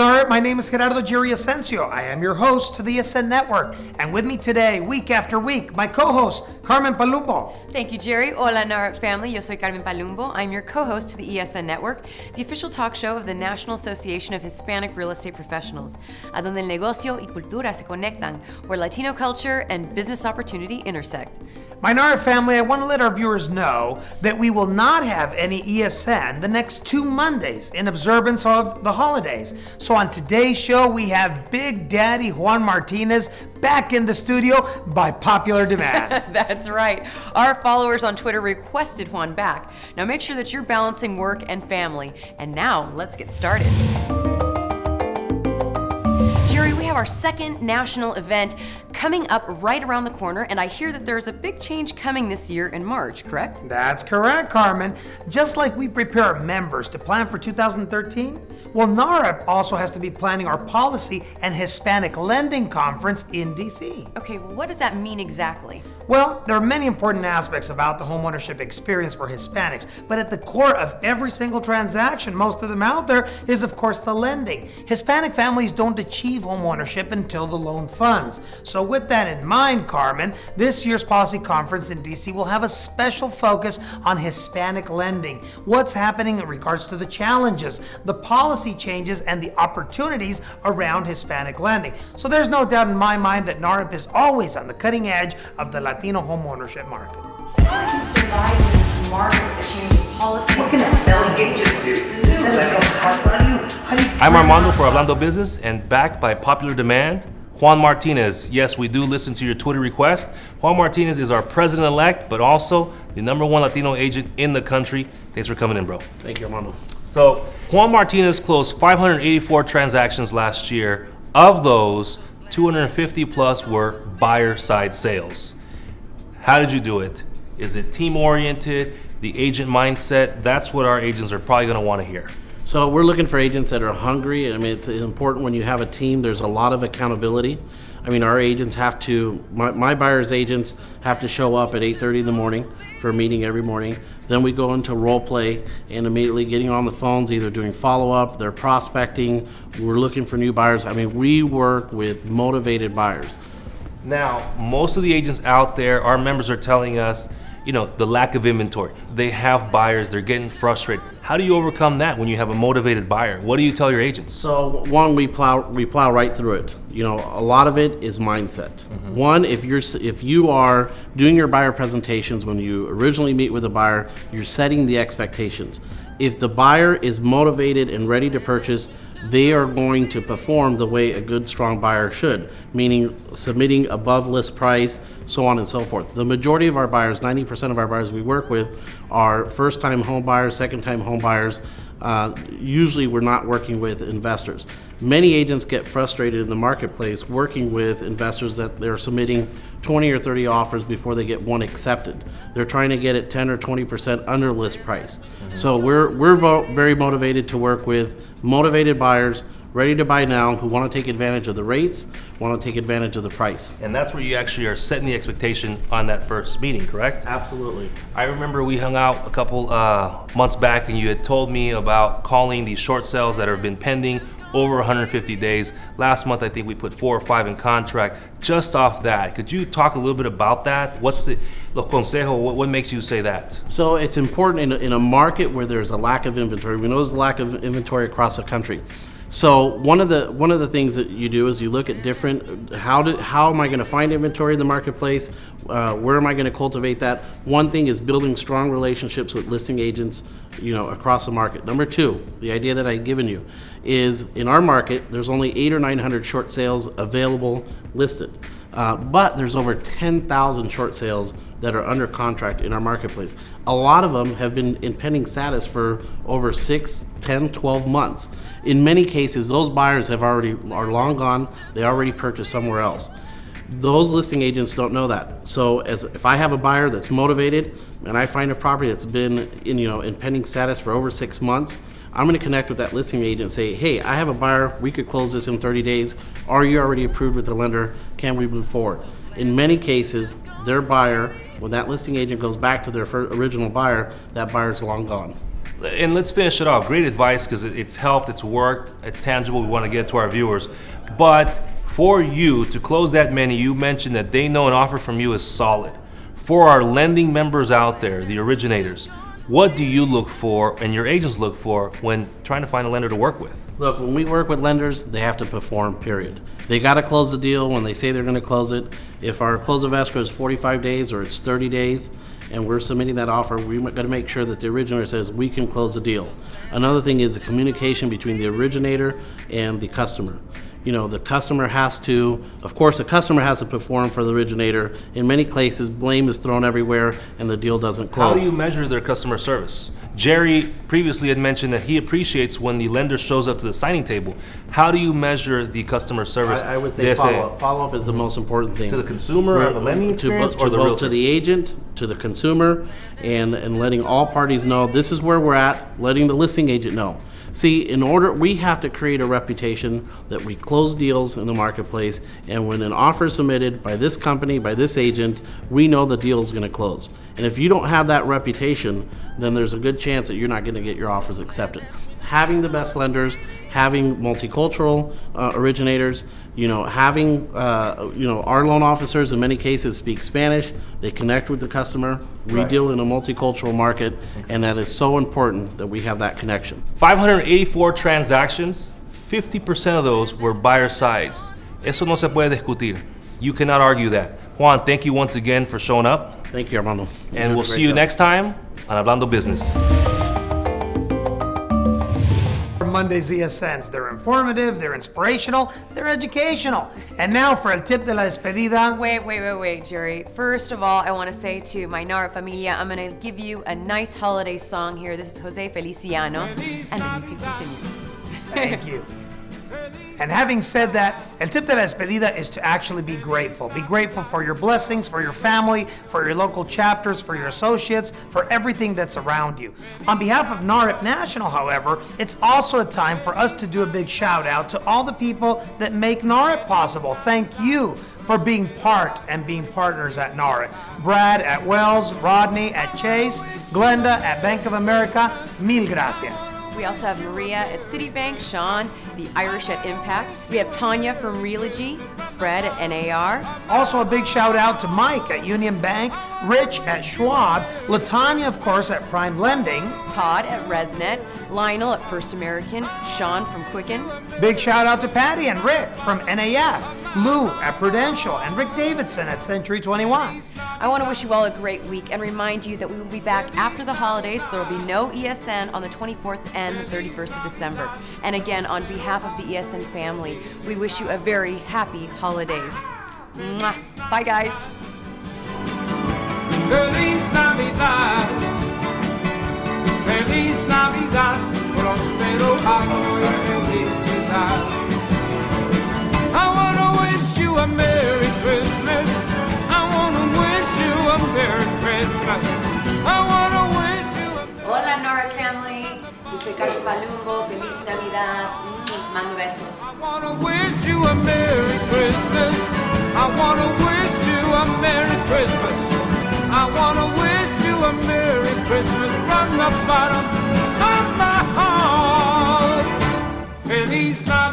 Nara. My name is Gerardo Jerry Ascencio. I am your host to the ESN Network. And with me today, week after week, my co host, Carmen Palumbo. Thank you, Jerry. Hola, NAHREP family. Yo soy Carmen Palumbo. I'm your co host to the ESN Network, the official talk show of the National Association of Hispanic Real Estate Professionals, a donde el negocio y cultura se conectan, where Latino culture and business opportunity intersect. My NARA family, I want to let our viewers know that we will not have any ESN the next two Mondays in observance of the holidays. So on today's show, we have Big Daddy Juan Martinez back in the studio by popular demand. That's right. Our followers on Twitter requested Juan back. Now make sure that you're balancing work and family. And now let's get started. Jerry, we have our second national event coming up right around the corner, and I hear that there's a big change coming this year in March, correct? That's correct, Carmen. Just like we prepare our members to plan for 2013, well, NAHREP also has to be planning our policy and Hispanic lending conference in DC. Okay, well, what does that mean exactly? Well, there are many important aspects about the homeownership experience for Hispanics, but at the core of every single transaction, most of them out there, is of course the lending. Hispanic families don't achieve homeownership until the loan funds. So, with that in mind, Carmen, this year's policy conference in DC will have a special focus on Hispanic lending. What's happening in regards to the challenges, the policy changes, and the opportunities around Hispanic lending. So, there's no doubt in my mind that NAHREP is always on the cutting edge of the Latino homeownership market. How do you survive this market with changing policies? What can a selling agent do? How do you, how do you I'm Armando for Hablando Business and backed by popular demand, Juan Martinez. Yes, we do listen to your Twitter request. Juan Martinez is our president-elect, but also the number one Latino agent in the country. Thanks for coming in, bro. Thank you, Armando. So Juan Martinez closed 584 transactions last year. Of those, 250 plus were buyer side sales. How did you do it? Is it team oriented? The agent mindset? That's what our agents are probably going to want to hear. So we're looking for agents that are hungry. I mean, it's important when you have a team. There's a lot of accountability. I mean, our agents have to. My, my buyers' agents have to show up at 8:30 in the morning for a meeting every morning. Then we go into role play and immediately getting on the phones, either doing follow up, they're prospecting. We're looking for new buyers. I mean, we work with motivated buyers. Now, most of the agents out there, our members are telling us, you know, the lack of inventory. They have buyers, they're getting frustrated. How do you overcome that when you have a motivated buyer? What do you tell your agents? So one, we plow we plow right through it. You know, a lot of it is mindset. Mm-hmm. One, if you're if you are doing your buyer presentations when you originally meet with a buyer, you're setting the expectations. If the buyer is motivated and ready to purchase, they are going to perform the way a good, strong buyer should, meaning submitting above list price, so on and so forth. The majority of our buyers, 90% of our buyers we work with, are first time home buyers, second time home buyers. Uh, usually, we're not working with investors. Many agents get frustrated in the marketplace working with investors that they're submitting 20 or 30 offers before they get one accepted. They're trying to get it 10 or 20% under list price. So we're we're vo- very motivated to work with motivated buyers ready to buy now who want to take advantage of the rates, want to take advantage of the price. And that's where you actually are setting the expectation on that first meeting, correct? Absolutely. I remember we hung out a couple uh, months back and you had told me about calling these short sales that have been pending over 150 days. Last month, I think we put four or five in contract just off that. Could you talk a little bit about that? What's the, los consejos, what, what makes you say that? So it's important in a, in a market where there's a lack of inventory. We know there's a lack of inventory across the country. So one of the one of the things that you do is you look at different how do how am I going to find inventory in the marketplace? Uh, where am I going to cultivate that? One thing is building strong relationships with listing agents, you know, across the market. Number two, the idea that I've given you is in our market there's only eight or nine hundred short sales available listed. Uh, but there's over 10,000 short sales that are under contract in our marketplace. A lot of them have been in pending status for over 6, 10, 12 months. In many cases, those buyers have already are long gone. They already purchased somewhere else. Those listing agents don't know that. So as if I have a buyer that's motivated and I find a property that's been in you know in pending status for over 6 months, I'm going to connect with that listing agent and say, hey, I have a buyer. We could close this in 30 days. Are you already approved with the lender? Can we move forward? In many cases, their buyer, when that listing agent goes back to their original buyer, that buyer's long gone. and let's finish it off. Great advice because it's helped, it's worked, it's tangible. We want to get to our viewers. But for you to close that many, you mentioned that they know an offer from you is solid. For our lending members out there, the originators, what do you look for and your agents look for when trying to find a lender to work with? Look, when we work with lenders, they have to perform, period. They got to close the deal when they say they're going to close it. If our close of escrow is 45 days or it's 30 days, and we're submitting that offer, we're going to make sure that the originator says we can close the deal. Another thing is the communication between the originator and the customer. You know, the customer has to, of course, the customer has to perform for the originator. In many cases, blame is thrown everywhere and the deal doesn't close. How do you measure their customer service? Jerry previously had mentioned that he appreciates when the lender shows up to the signing table. How do you measure the customer service? I, I would say follow eh, up. Follow up is the most important thing. To the consumer or the lending experience to, or the both realtor? to the agent, to the consumer, and, and letting all parties know this is where we're at, letting the listing agent know. See, in order, we have to create a reputation that we close deals in the marketplace, and when an offer is submitted by this company, by this agent, we know the deal is going to close. And if you don't have that reputation, then there's a good chance that you're not going to get your offers accepted having the best lenders, having multicultural uh, originators, you know, having, uh, you know, our loan officers in many cases speak Spanish, they connect with the customer. We Right. deal in a multicultural market, and that is so important that we have that connection. 584 transactions, 50% of those were buyer sides. Eso no se puede discutir. You cannot argue that. Juan, thank you once again for showing up, Thank you, Armando. and we'll see you next time on Hablando Business. Monday's ESNs. They're informative, they're inspirational, they're educational. And now for el tip de la despedida. Wait, wait, wait, wait, Jerry. First of all, I want to say to my Nara familia, I'm going to give you a nice holiday song here. This is Jose Feliciano, and then you can continue. Thank you. And having said that, el tip de la despedida is to actually be grateful. Be grateful for your blessings, for your family, for your local chapters, for your associates, for everything that's around you. On behalf of NAHREP National, however, it's also a time for us to do a big shout out to all the people that make NAHREP possible. Thank you for being part and being partners at NAHREP. Brad at Wells, Rodney at Chase, Glenda at Bank of America, mil gracias. We also have Maria at Citibank, Sean, the Irish at Impact. We have Tanya from Realogy, Fred at NAR. Also, a big shout out to Mike at Union Bank, Rich at Schwab, Latanya, of course, at Prime Lending. Todd at ResNet, Lionel at First American, Sean from Quicken. Big shout out to Patty and Rick from NAF, Lou at Prudential, and Rick Davidson at Century 21. I want to wish you all a great week and remind you that we will be back after the holidays. There will be no ESN on the 24th and the 31st of December. And again, on behalf of the ESN family, we wish you a very happy holidays. Mwah. Bye, guys. Feliz Navidad, Feliz Navidad, próspero año y felicidad. Mm, besos. I wanna wish you a Merry Christmas. I wanna wish you a Merry Christmas. I wanna wish you a Merry Christmas from the bottom of my heart. Feliz Navidad.